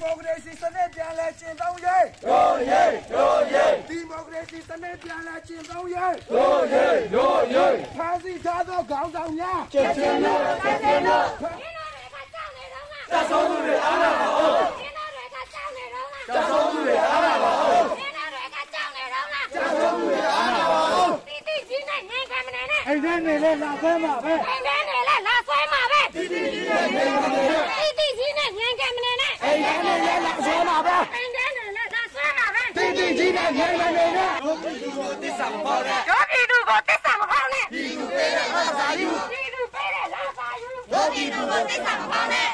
မိုကရေစီစနစ်ပြန်လဲကျင့်သုံးရေးတို့ရေးတို့ရေးဒီမိုကရေစီစနစ်ပြန်လဲကျင့်သုံးရေးတို့ရေးတို့ရေးဖမ်းဆီးထားသောခေါင်းဆောင်များချက်ချင်းလို့ချက်ချင်းလို့။ဒီလိုတွေကကြောက်နေတော့ကတဆုံးသူတွေအားနာပါဦးဒီလိုတွေကကြောက်နေတော့ကတဆုံးသူတွေအားနာပါဦးဒီလိုတွေကကြောက်နေတော့ကတဆုံးသူတွေအားနာပါဦးတီတီကြီးနဲ့ငင်းကမနေနဲ့အိမ်ထဲနေလဲလာခွဲမှာပဲအိမ်ထဲနေလဲလာဆွဲမှာပဲ ဒီဒီဒီနဲ့နေမနေနဲ့ တီတီကြီးနဲ့ငင်းက မနေနဲ့အိမ်ထဲနေလဲလာဆွဲမှာပဲအိမ်ထဲနေလဲလာဆွဲမှာပဲဒီဒီဒီနဲ့နေမနေနဲ့တို့ပြည်သူကိုတစ္ဆာမပေါနဲ့တို့ပြည်သူကိုတစ္ဆာမပေါနဲ့ပြည်သူပေးတဲ့အားသာယူပြည်သူပေးတဲ့လာစာယူတို့ပြည်သူကိုတစ္ဆာမပေါနဲ့